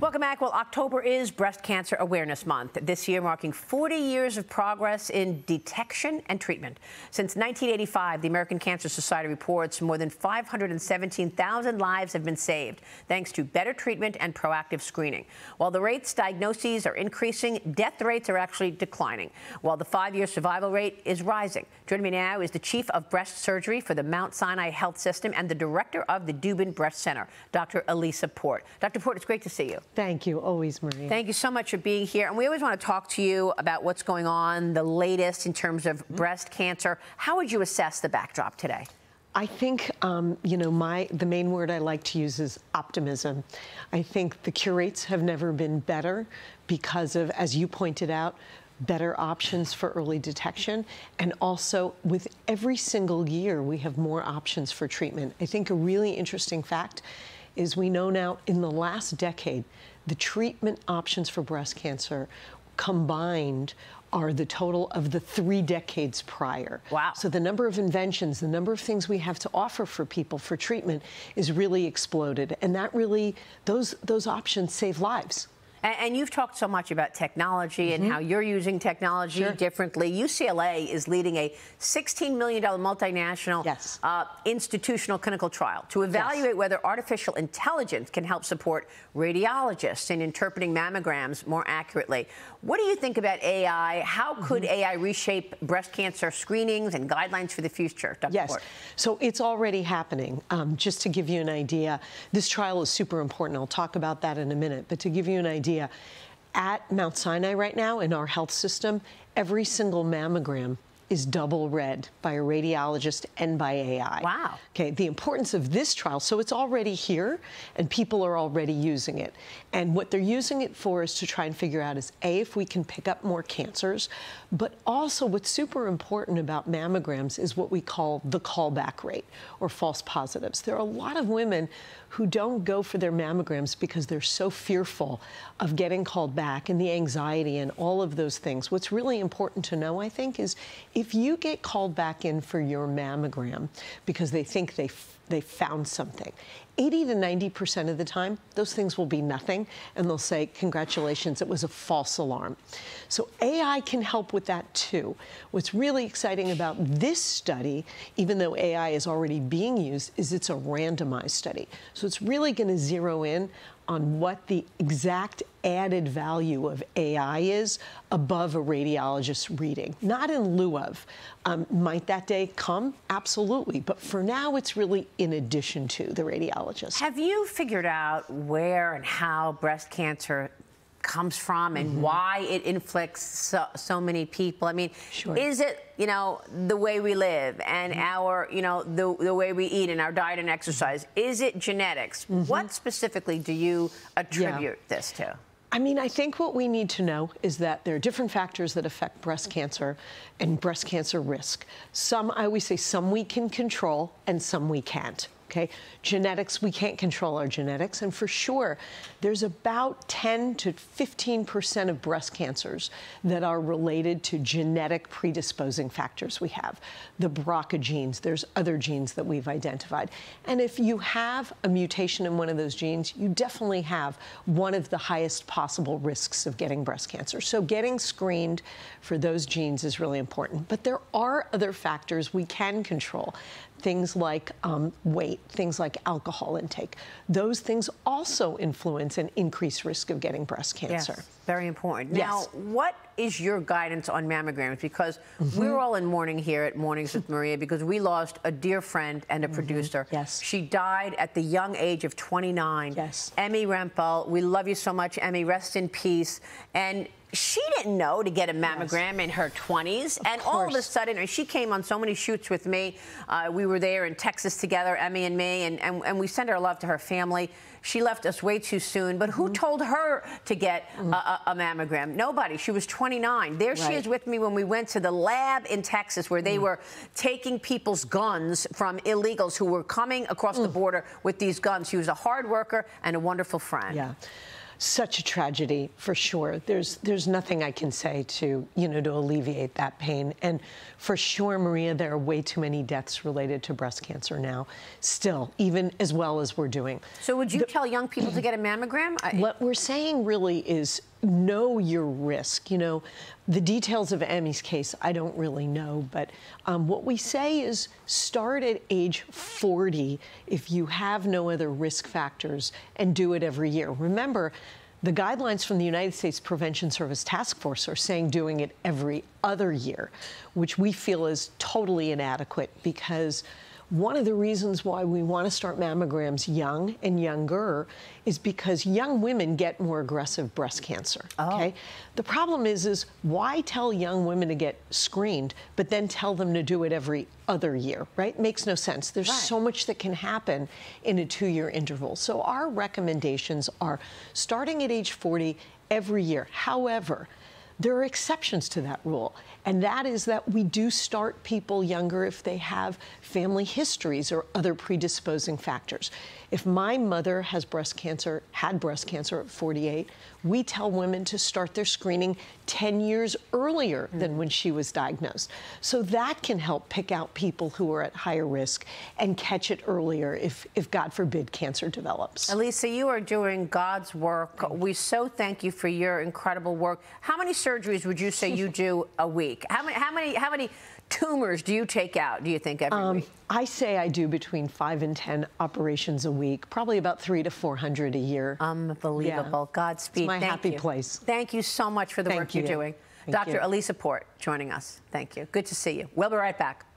Welcome back. Well, October is Breast Cancer Awareness Month, this year marking 40 years of progress in detection and treatment. Since 1985, the American Cancer Society reports more than 517,000 lives have been saved thanks to better treatment and proactive screening. While the rates, diagnoses are increasing, death rates are actually declining, while the five-year survival rate is rising. Joining me now is the Chief of Breast Surgery for the Mount Sinai Health System and the Director of the Dubin Breast Center, Dr. Elisa Port. Dr. Port, it's great to see you. Thank you, always, Maria. Thank you so much for being here. And we always want to talk to you about what's going on, the latest in terms of mm-hmm. breast cancer. How would you assess the backdrop today? I think, um, you know, my the main word I like to use is optimism. I think the cure rates have never been better because of, as you pointed out, better options for early detection. And also, with every single year, we have more options for treatment. I think a really interesting fact is we know now in the last decade, the treatment options for breast cancer combined are the total of the three decades prior. Wow. So the number of inventions, the number of things we have to offer for people for treatment is really exploded. And that really, those, those options save lives. And, and, you've talked so much about technology mm-hmm. and how you're using technology sure. differently. UCLA is leading a $16 million multinational yes. uh, institutional clinical trial to evaluate yes. whether artificial intelligence can help support radiologists in interpreting mammograms more accurately. What do you think about AI? How could mm-hmm. AI reshape breast cancer screenings and guidelines for the future, Dr. Yes. Port? So it's already happening. Um, just to give you an idea, this trial is super important. I'll talk about that in a minute. But to give you an idea, At Mount Sinai right now in our health system, every single mammogram is double read by a radiologist and by AI. Wow. Okay, the importance of this trial, so it's already here and people are already using it. And what they're using it for is to try and figure out is A, if we can pick up more cancers, but also what's super important about mammograms is what we call the callback rate or false positives. There are a lot of women who don't go for their mammograms because they're so fearful of getting called back and the anxiety and all of those things. What's really important to know, I think, is if you get called back in for your mammogram because they think they they found something. 80 to 90% of the time, those things will be nothing, and they'll say, Congratulations, it was a false alarm. So AI can help with that too. What's really exciting about this study, even though AI is already being used, is it's a randomized study. So it's really going to zero in on what the exact added value of AI is above a radiologist's reading, not in lieu of. Um, might that day come? Absolutely. But for now, it's really in addition to the radiologist. Have you figured out where and how breast cancer comes from and mm-hmm. why it inflicts so, so, many people. I mean, sure. is it, you know, the way we live and mm-hmm. our, you know, the, the way we eat and our diet and exercise? Is it genetics? Mm-hmm. What specifically do you attribute yeah. this to? I mean, I think what we need to know is that there are different factors that affect breast cancer and breast cancer risk. Some, I always say, some we can control and some we can't. Okay, genetics, we can't control our genetics. And for sure, there's about 10 to 15% of breast cancers that are related to genetic predisposing factors we have. The BRCA genes, there's other genes that we've identified. And if you have a mutation in one of those genes, you definitely have one of the highest possible risks of getting breast cancer. So getting screened for those genes is really important. But there are other factors we can control things like um, weight, things like alcohol intake. Those things also influence and increase risk of getting breast cancer. Yes, very important. Yes. Now, what is your guidance on mammograms? Because mm-hmm. we're all in mourning here at Mornings with Maria because we lost a dear friend and a mm-hmm. producer. Yes. She died at the young age of 29. Yes. Emmy Rempel. We love you so much, Emmy. Rest in peace. And she didn't know to get a mammogram yes. in her 20s. Of and course. all of a sudden, she came on so many shoots with me. Uh, we were there in Texas together, Emmy and me, and, and, and, we send our love to her family. She left us way too soon, but who mm-hmm. told her to get mm-hmm. a, a, mammogram? Nobody. She was 29. There right. she is with me when we went to the lab in Texas where they mm. were taking people's guns from illegals who were coming across mm. the border with these guns. She was a hard worker and a wonderful friend. Yeah. such a tragedy for sure. There's there's nothing I can say to you know to alleviate that pain. And for sure, Maria, there are way too many deaths related to breast cancer now. Still, even as well as we're doing. So would you the, tell young people to get a mammogram? What we're saying really is know your risk. You know, the details of Emmy's case, I don't really know, but um, what we say is start at age 40 if you have no other risk factors and do it every year. Remember, the guidelines from the United States Prevention Service Task Force are saying doing it every other year, which we feel is totally inadequate because one of the reasons why we want to start mammograms young and younger is because young women get more aggressive breast cancer. Oh. Okay. The problem is, is why tell young women to get screened, but then tell them to do it every other year, right? Makes no sense. There's right. so much that can happen in a two-year interval. So our recommendations are starting at age 40 every year. However, there are exceptions to that rule, and that is that we do start people younger if they have family histories or other predisposing factors. If my mother has breast cancer, had breast cancer at 48, we tell women to start their screening 10 years earlier mm. than when she was diagnosed. So that can help pick out people who are at higher risk and catch it earlier if, if God forbid, cancer develops. Elisa, you are doing God's work. We so thank you for your incredible work. How many surgeries would you say you do a week? How many, how many, how many tumors do you take out, do you think, every um, week? I say I do between five and 10 operations a week, probably about three to 400 a year. Unbelievable. Yeah. Godspeed. It's my Thank happy you. place. Thank you so much for the Thank work you. you're doing. Thank Dr. You. Elisa Port joining us. Thank you. Good to see you. We'll be right back.